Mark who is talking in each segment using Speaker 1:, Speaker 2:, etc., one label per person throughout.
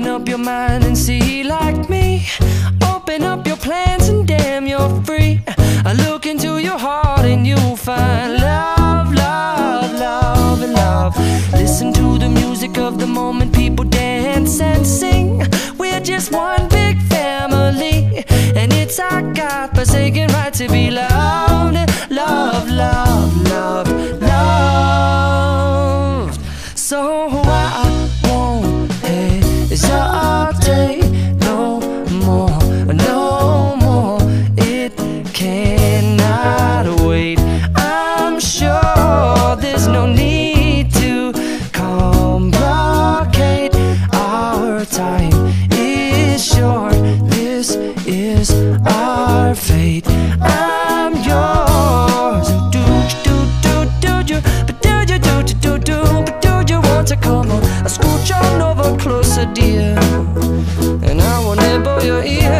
Speaker 1: open up your mind and see like me. Open up your plans and damn, you're free. I look into your heart and you'll find love, love, love, love. Listen to the music of the moment, people dance and sing. We're just one big family, and it's our God forsaken right to be loved, is short. This is our fate. I'm yours. Do do do do do, but do do do do do, but do you want to come on? I scooch on over closer, dear, and I will nibble your ear.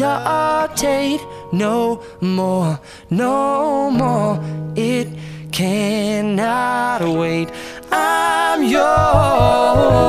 Speaker 1: won't no more, no more. It cannot wait. I'm yours.